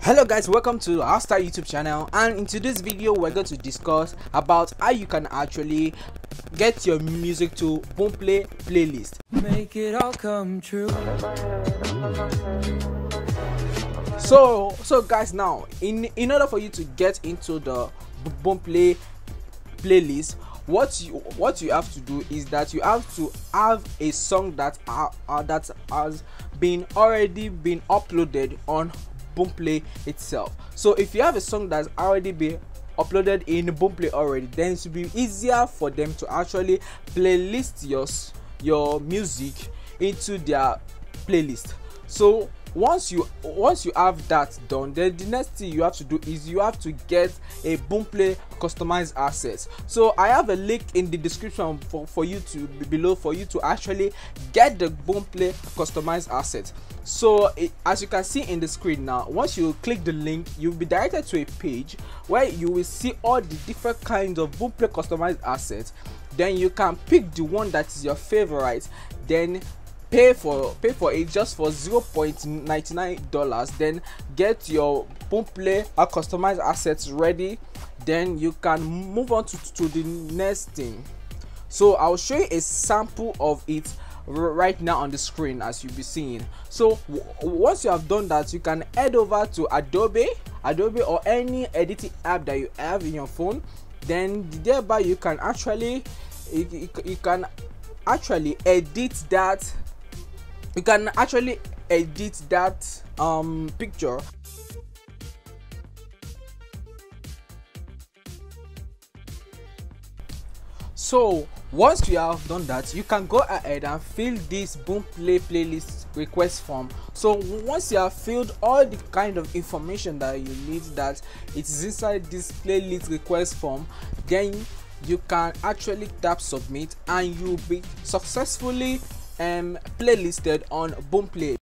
hello guys welcome to our star youtube channel and in today's video we're going to discuss about how you can actually get your music to boomplay playlist. Make it all come true. So so guys now in in order for you to get into the boomplay playlist what you what you have to do is that you have to have a song that are, uh, that has been already been uploaded on boomplay itself. So if you have a song that's already been uploaded in boomplay already then it will be easier for them to actually playlist your your music into their playlist. So once you once you have that done then the next thing you have to do is you have to get a boomplay customized assets so i have a link in the description for for you to below for you to actually get the boomplay customized assets so it, as you can see in the screen now once you click the link you'll be directed to a page where you will see all the different kinds of boomplay customized assets. Then you can pick the one that is your favorite. Then pay for pay for it just for 0.99 dollars then get your boomplay or customized assets ready then you can move on to, to the next thing. So i'll show you a sample of it right now on the screen as you'll be seeing. So once you have done that you can head over to adobe adobe or any editing app that you have in your phone. Then thereby you can actually you, you, you can actually edit that you can actually edit that um picture. So once you have done that you can go ahead and fill this boom play playlist request form. So once you have filled all the kind of information that you need that it is inside this playlist request form then you can actually tap submit and you'll be successfully um, playlisted on Boomplay.